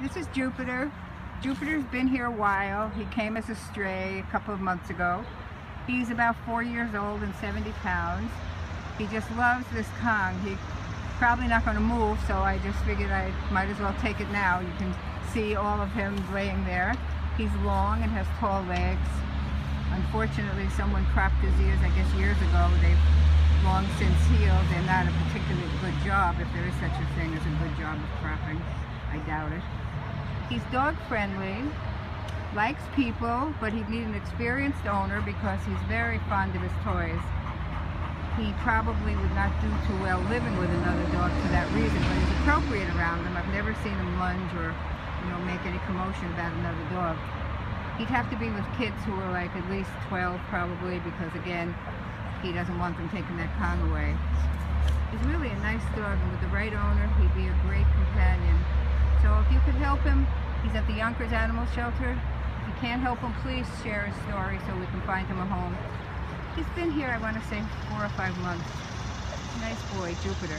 This is Jupiter. Jupiter's been here a while. He came as a stray a couple of months ago. He's about four years old and 70 pounds. He just loves this Kong. He's probably not going to move, so I just figured I might as well take it now. You can see all of him laying there. He's long and has tall legs. Unfortunately, someone cropped his ears, I guess years ago. They've long since healed. They're not a particularly good job, if there is such a thing as a good job of cropping. I doubt it. He's dog friendly, likes people, but he'd need an experienced owner because he's very fond of his toys. He probably would not do too well living with another dog for that reason, but he's appropriate around them. I've never seen him lunge or, you know, make any commotion about another dog. He'd have to be with kids who are like at least 12 probably because again, he doesn't want them taking that Kong away. He's really a nice dog and with the right owner, he'd be a great companion. So if you could help him, he's at the Yonkers Animal Shelter. If you can't help him, please share his story so we can find him a home. He's been here, I want to say, four or five months. Nice boy, Jupiter.